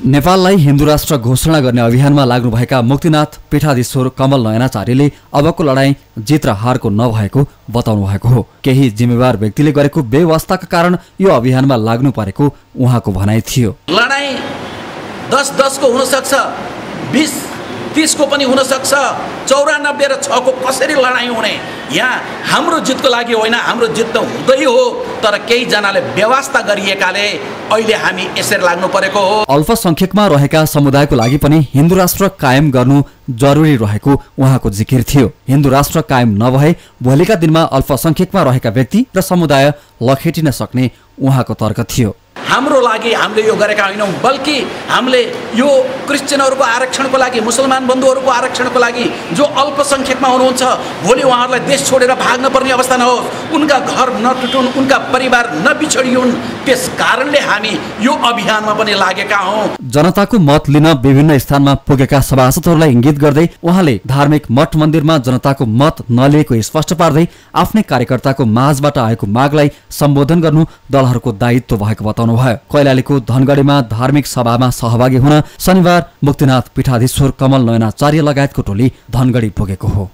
नेपाललाई हिन्दू राष्ट्र घोषणा गर्ने अभियानमा लाग्नुभएका मुक्तिनाथ पीठाधीश्वर कमल नयनाचार्यले अबको लडाईँ जित र हारको नभएको बताउनु भएको हो। केही जिम्मेवार व्यक्तिले गरेको बेवास्ताका कारण यो अभियानमा लाग्नु परेको उहाँको भनाइ थियो। लडाइँ दस दसको हुनसक्छ बिस तिसको पनि हुनसक्छ। चौरानब्बे र छको कसरी लडाइँ हुने? यहाँ हाम्रो जितको लागि होइन हाम्रो जित त हुँदै हो तर केहीजनाले व्यवस्था गरिएकाले अहिले हामी यसरी लाग्नु परेको हो। अल्पसङ्ख्यकमा रहेका समुदायको लागि पनि हिन्दू राष्ट्र कायम गर्नु जरुरी रहेको उहाँको जिकिर थियो। हिन्दू राष्ट्र कायम नभए भोलिका दिनमा अल्पसङ्ख्यकमा रहेका व्यक्ति र समुदाय लखेटिन सक्ने उहाँको तर्क थियो। हाम्रो लागि हामीले यो गरेका होइनौँ बल्कि हामीले यो क्रिस्चियनहरूको आरक्षणको लागि मुसलमान बन्धुहरूको आरक्षणको लागि जो अल्पसङ्ख्यकमा हुनुहुन्छ भोलि उहाँहरूलाई देश छोडेर भाग्न पर्ने अवस्था नहोस्। उनका घर नटुटुन् उनका परिवार नबिछडियुन् त्यस कारणले हामी यो अभियानमा पनि लागेका हौँ। जनताको मत लिन विभिन्न स्थानमा पुगेका सभासदहरूलाई इङ्गित गर्दै उहाँले धार्मिक मठ मन्दिरमा जनताको मत नलिएको स्पष्ट पार्दै आफ्नै कार्यकर्ताको माझबाट आएको मागलाई सम्बोधन गर्नु दलहरूको दायित्व भएको बताउनु भयो कैलालीको धनगढीमा धार्मिक सभामा सहभागी हुन शनिबार मुक्तिनाथ पीठाधीश्वर कमल नयनाचार्य लगायतको टोली धनगढी पुगेको हो।